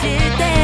today